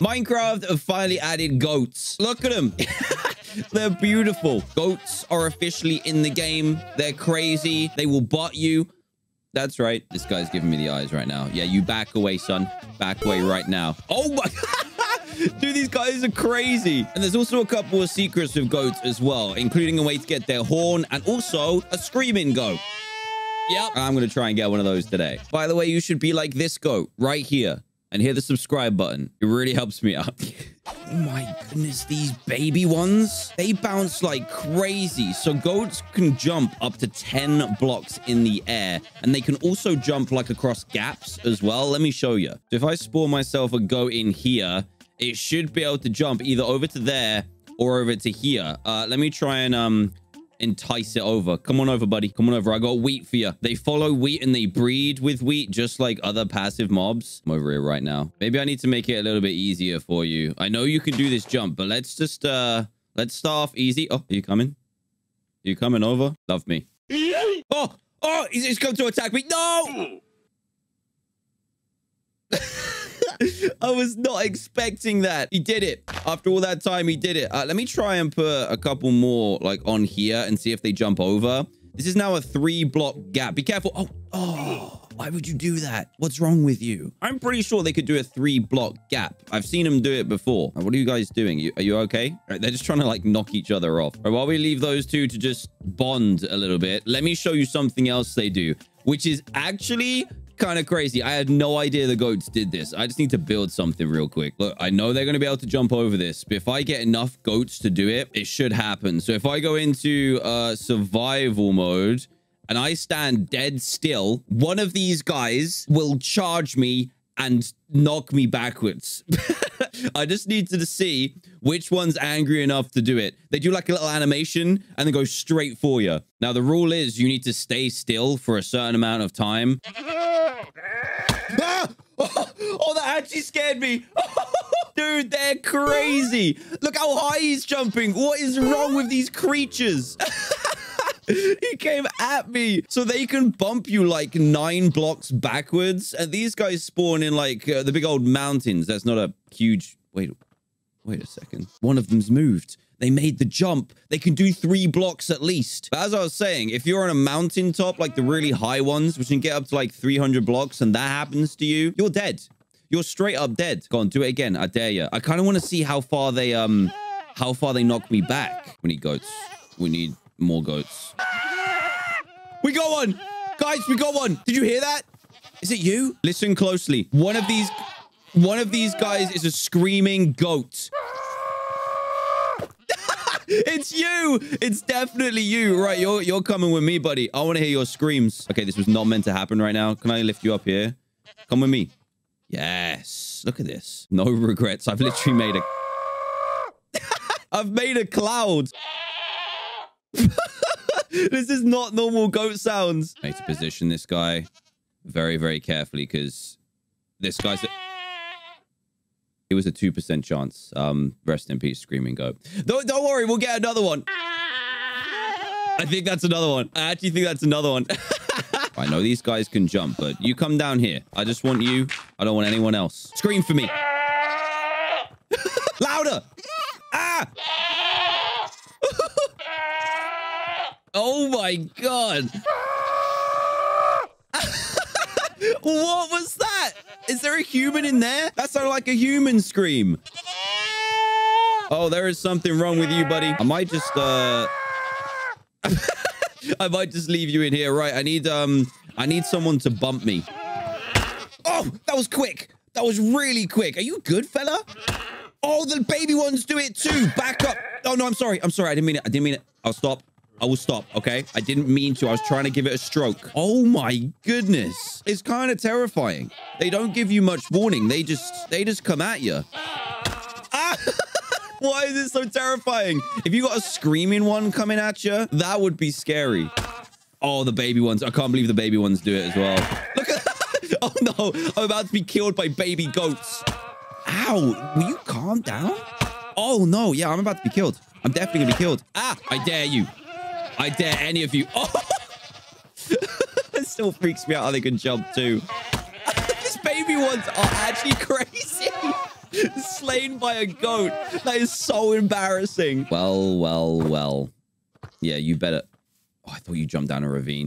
Minecraft have finally added goats. Look at them. They're beautiful. Goats are officially in the game. They're crazy. They will butt you. That's right. This guy's giving me the eyes right now. Yeah, you back away, son. Back away right now. Oh my... Dude, these guys are crazy. And there's also a couple of secrets with goats as well, including a way to get their horn and also a screaming goat. Yep. I'm going to try and get one of those today. By the way, you should be like this goat right here and hit the subscribe button. It really helps me out. oh my goodness, these baby ones, they bounce like crazy. So goats can jump up to 10 blocks in the air and they can also jump like across gaps as well. Let me show you. So if I spawn myself a goat in here, it should be able to jump either over to there or over to here. Uh, let me try and um entice it over. Come on over, buddy. Come on over. I got wheat for you. They follow wheat and they breed with wheat, just like other passive mobs. I'm over here right now. Maybe I need to make it a little bit easier for you. I know you can do this jump, but let's just, uh, let's start off easy. Oh, are you coming? Are you coming over? Love me. Oh, oh, he's, he's come to attack me. No! I was not expecting that. He did it. After all that time, he did it. Uh, let me try and put a couple more like on here and see if they jump over. This is now a three block gap. Be careful. Oh, oh, why would you do that? What's wrong with you? I'm pretty sure they could do a three block gap. I've seen them do it before. What are you guys doing? You, are you okay? They're just trying to like knock each other off. While we leave those two to just bond a little bit, let me show you something else they do, which is actually kind of crazy. I had no idea the goats did this. I just need to build something real quick. Look, I know they're going to be able to jump over this, but if I get enough goats to do it, it should happen. So if I go into uh, survival mode and I stand dead still, one of these guys will charge me and knock me backwards. I just need to see which one's angry enough to do it. They do like a little animation and then go straight for you. Now, the rule is you need to stay still for a certain amount of time. Oh, oh, that actually scared me. Dude, they're crazy. Look how high he's jumping. What is wrong with these creatures? he came at me so they can bump you like nine blocks backwards and these guys spawn in like uh, the big old mountains that's not a huge wait wait a second one of them's moved they made the jump they can do three blocks at least but as i was saying if you're on a mountain top like the really high ones which can get up to like 300 blocks and that happens to you you're dead you're straight up dead go on do it again i dare you i kind of want to see how far they um how far they knock me back we need goats we need more goats. We got one! Guys, we got one! Did you hear that? Is it you? Listen closely. One of these... One of these guys is a screaming goat. it's you! It's definitely you. Right, you're, you're coming with me, buddy. I want to hear your screams. Okay, this was not meant to happen right now. Can I lift you up here? Come with me. Yes. Look at this. No regrets. I've literally made a... I've made a cloud. this is not normal goat sounds. I need to position this guy very, very carefully because this guy's... It was a 2% chance. Um, rest in peace, Screaming Goat. Don't, don't worry, we'll get another one. I think that's another one. I actually think that's another one. I know these guys can jump, but you come down here. I just want you. I don't want anyone else. Scream for me. Louder. Ah! Oh my god. what was that? Is there a human in there? That sounded like a human scream. Oh, there is something wrong with you, buddy. I might just, uh... I might just leave you in here. Right, I need, um... I need someone to bump me. Oh, that was quick. That was really quick. Are you good, fella? Oh, the baby ones do it too. Back up. Oh, no, I'm sorry. I'm sorry. I didn't mean it. I didn't mean it. I'll stop. I will stop, okay? I didn't mean to. I was trying to give it a stroke. Oh my goodness. It's kind of terrifying. They don't give you much warning. They just, they just come at you. Ah! Why is it so terrifying? If you got a screaming one coming at you, that would be scary. Oh, the baby ones. I can't believe the baby ones do it as well. Look at that. Oh no, I'm about to be killed by baby goats. Ow, will you calm down? Oh no, yeah, I'm about to be killed. I'm definitely gonna be killed. Ah, I dare you. I dare any of you. Oh! it still freaks me out how they can jump too. These baby ones are actually crazy. Slain by a goat. That is so embarrassing. Well, well, well. Yeah, you better... Oh, I thought you jumped down a ravine.